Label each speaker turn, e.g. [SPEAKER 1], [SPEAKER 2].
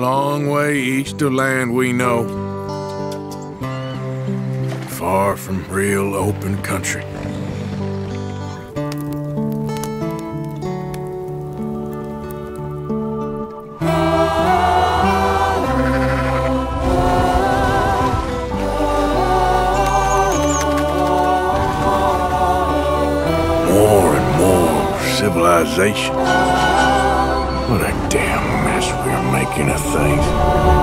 [SPEAKER 1] long way east of land we know. Far from real open country. More and more civilization. What a damn mess we're making a things.